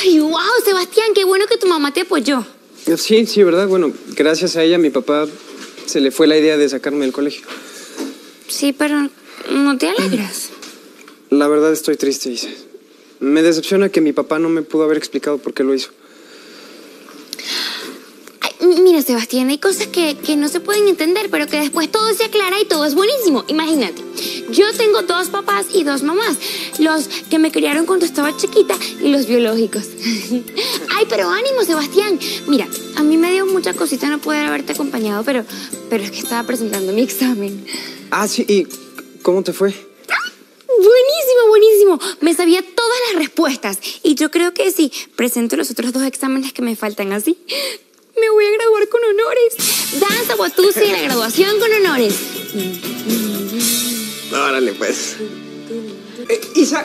Ay, wow, Sebastián, qué bueno que tu mamá te apoyó. Sí, sí, ¿verdad? Bueno, gracias a ella mi papá se le fue la idea de sacarme del colegio. Sí, pero no te alegras. La verdad estoy triste, Isa. Me decepciona que mi papá no me pudo haber explicado por qué lo hizo. Ay, mira, Sebastián, hay cosas que, que no se pueden entender, pero que después todo se aclara y todo es buenísimo. Imagínate, yo tengo dos papás y dos mamás. Los que me criaron cuando estaba chiquita y los biológicos. Ay, pero ánimo, Sebastián. Mira, a mí me dio mucha cosita no poder haberte acompañado, pero, pero es que estaba presentando mi examen. Ah, sí, ¿y cómo te fue? Buenísimo, buenísimo. Me sabía todas las respuestas. Y yo creo que si presento los otros dos exámenes que me faltan así, me voy a graduar con honores. Danza Watusi de la graduación con honores. Órale, pues. Eh, Isa,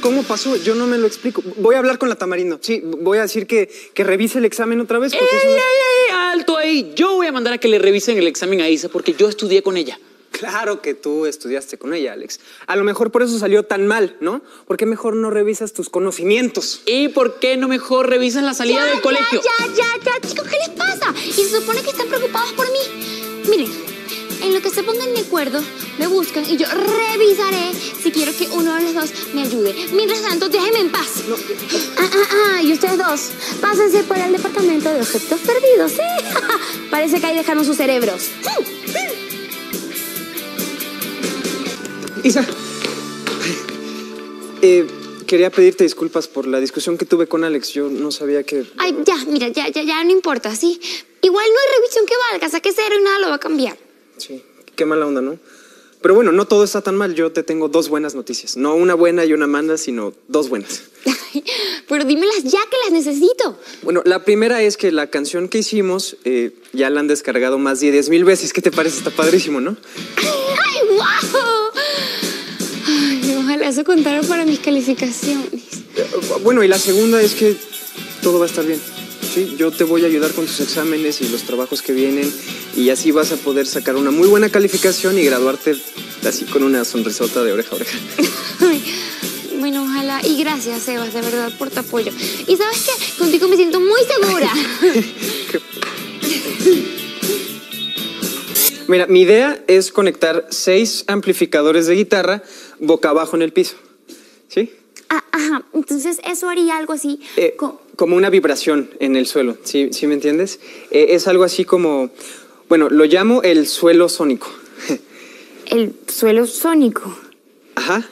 ¿cómo pasó? Yo no me lo explico. Voy a hablar con la Tamarindo. Sí, voy a decir que, que revise el examen otra vez. Porque eso ¡Ey, ey, ey! Alto ahí. Yo voy a mandar a que le revisen el examen a Isa porque yo estudié con ella. Claro que tú estudiaste con ella, Alex. A lo mejor por eso salió tan mal, ¿no? ¿Por qué mejor no revisas tus conocimientos? ¿Y por qué no mejor revisan la salida del colegio? Ya, ya, ya, chicos, ¿qué les pasa? Y se supone acuerdo, me buscan y yo revisaré si quiero que uno de los dos me ayude. Mientras tanto, déjenme en paz. Ah, ah, ah, y ustedes dos, pásense por el departamento de objetos perdidos, ¿sí? Parece que ahí dejaron sus cerebros. Isa. Eh, quería pedirte disculpas por la discusión que tuve con Alex. Yo no sabía que... Ay, ya, mira, ya, ya, ya, no importa, ¿sí? Igual no hay revisión que valga, saque cero y nada lo va a cambiar. Sí, qué mala onda, ¿no? Pero bueno, no todo está tan mal. Yo te tengo dos buenas noticias. No una buena y una mala, sino dos buenas. Pero dímelas ya que las necesito. Bueno, la primera es que la canción que hicimos eh, ya la han descargado más de 10 mil veces. ¿Qué te parece? Está padrísimo, ¿no? ¡Ay, wow! Ay, ojalá eso contara para mis calificaciones. Eh, Bueno, y la segunda es que todo va a estar bien. Sí, yo te voy a ayudar con tus exámenes y los trabajos que vienen y así vas a poder sacar una muy buena calificación y graduarte así con una sonrisota de oreja a oreja. Bueno, ojalá. Y gracias, Sebas, de verdad, por tu apoyo. Y sabes qué? Contigo me siento muy segura. Mira, mi idea es conectar seis amplificadores de guitarra boca abajo en el piso. ¿Sí? Ah, ajá, entonces eso haría algo así. Eh, co- como una vibración en el suelo, ¿sí, sí me entiendes? Eh, es algo así como, bueno, lo llamo el suelo sónico. el suelo sónico. Ajá.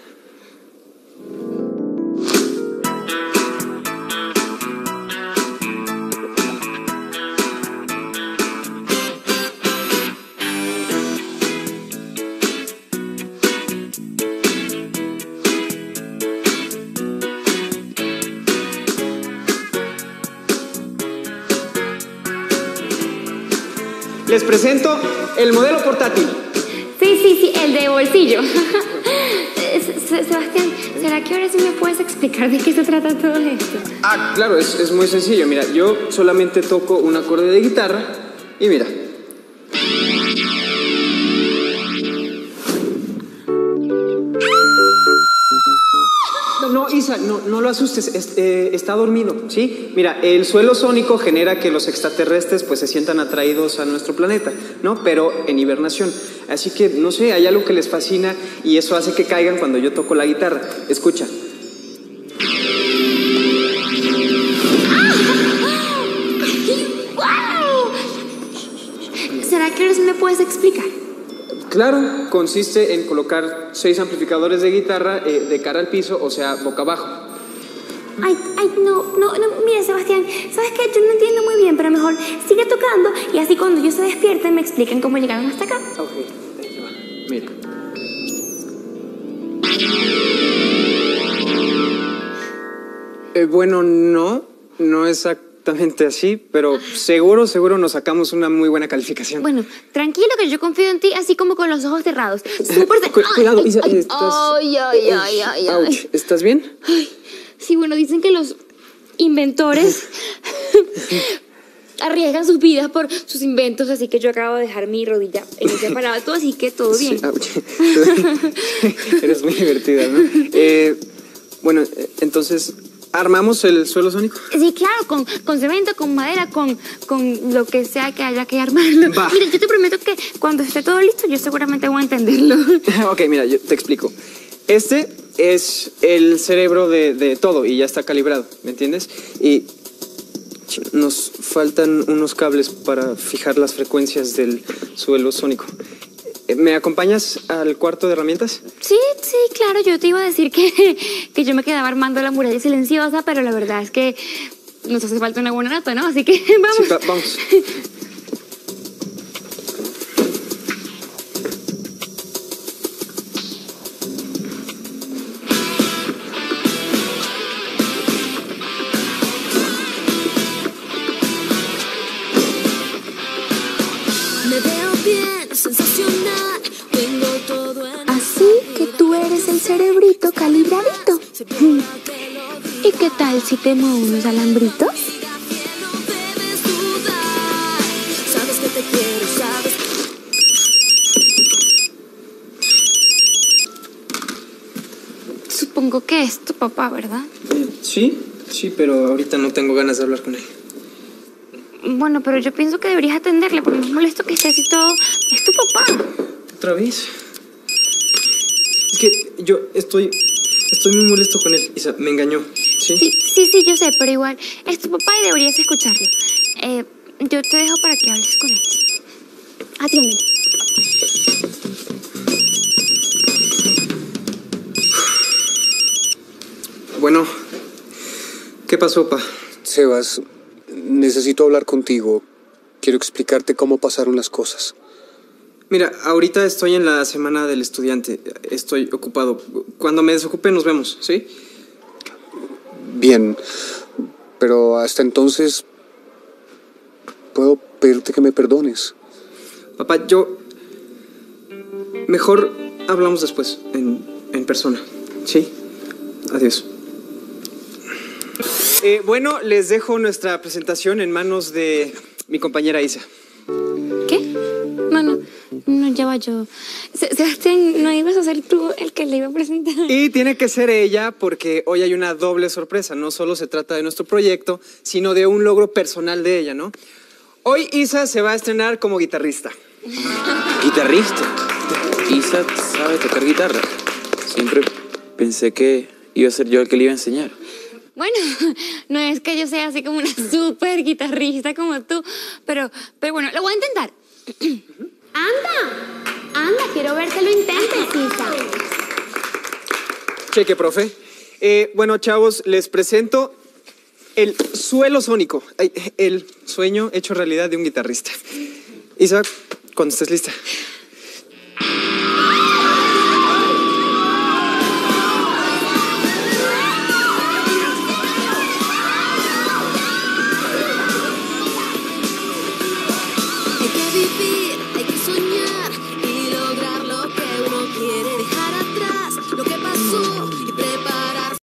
Les presento el modelo portátil. Sí, sí, sí, el de bolsillo. Se- Sebastián, ¿será que ahora sí me puedes explicar de qué se trata todo esto? Ah, claro, es, es muy sencillo. Mira, yo solamente toco un acorde de guitarra y mira. No, Isa, no, no lo asustes, es- eh, está dormido, ¿sí? Mira, el suelo sónico genera que los extraterrestres pues se sientan atraídos a nuestro planeta, ¿no? Pero en hibernación. Así que, no sé, hay algo que les fascina y eso hace que caigan cuando yo toco la guitarra. Escucha. ¡Wow! ¿Será que me puedes explicar? Claro, consiste en colocar seis amplificadores de guitarra eh, de cara al piso, o sea, boca abajo. Ay, ay, no, no, no, mira, Sebastián, ¿sabes qué? Yo no entiendo muy bien, pero mejor sigue tocando y así cuando yo se despierte me explican cómo llegaron hasta acá. Ok, ahí va. Mira. Eh, bueno, no, no exactamente así, pero seguro, seguro nos sacamos una muy buena calificación. Bueno, tranquilo que yo confío en ti, así como con los ojos cerrados. Súper Cu- Ay, cuidado, ay, Isa, ay, estás- ay, ay, ay, ay, Ouch, ay. ¿Estás bien? Sí, bueno, dicen que los inventores arriesgan sus vidas por sus inventos, así que yo acabo de dejar mi rodilla en ese aparato, así que todo bien. Sí. Eres muy divertida, ¿no? Eh, bueno, eh, entonces, ¿Armamos el suelo sónico? Sí, claro, con, con cemento, con madera, con, con lo que sea que haya que armarlo. Va. Mira, yo te prometo que cuando esté todo listo, yo seguramente voy a entenderlo. ok, mira, yo te explico. Este es el cerebro de, de todo y ya está calibrado, ¿me entiendes? Y nos faltan unos cables para fijar las frecuencias del suelo sónico. ¿Me acompañas al cuarto de herramientas? Sí, sí, claro, yo te iba a decir que, que yo me quedaba armando la muralla silenciosa, pero la verdad es que nos hace falta una buena nota, ¿no? Así que vamos. Sí, va- vamos. Me veo bien, sensacional. Tengo todo en Así que tú eres el cerebrito calibradito. ¿Y qué tal si te muevo unos alambritos? Supongo que es tu papá, ¿verdad? Sí, sí, pero ahorita no tengo ganas de hablar con él. Bueno, pero yo pienso que deberías atenderle, porque es molesto que esté así todo. Es tu papá. ¿Otra vez? Es que yo estoy, estoy muy molesto con él. Isa, me engañó. ¿Sí? Sí, sí, sí, yo sé, pero igual es tu papá y deberías escucharlo. Eh, yo te dejo para que hables con él. Atiéndele. Bueno, ¿qué pasó, pa? Sebas, necesito hablar contigo. Quiero explicarte cómo pasaron las cosas. Mira, ahorita estoy en la semana del estudiante. Estoy ocupado. Cuando me desocupe nos vemos, ¿sí? Bien, pero hasta entonces puedo pedirte que me perdones. Papá, yo... Mejor hablamos después, en, en persona. ¿Sí? Adiós. Eh, bueno, les dejo nuestra presentación en manos de mi compañera Isa. ¿Qué? No, no, no, ya va yo. Se- Sebastián, ¿no ibas a ser tú el que le iba a presentar? Y tiene que ser ella porque hoy hay una doble sorpresa. No solo se trata de nuestro proyecto, sino de un logro personal de ella, ¿no? Hoy Isa se va a estrenar como guitarrista. Guitarrista. Isa sabe tocar guitarra. Siempre pensé que iba a ser yo el que le iba a enseñar. Bueno, no es que yo sea así como una súper guitarrista como tú, pero, pero bueno, lo voy a intentar. ¡Anda! ¡Anda! Quiero ver que lo intentes, Isa. Cheque, profe. Eh, bueno, chavos, les presento el suelo sónico, el sueño hecho realidad de un guitarrista. Isa, cuando estés lista.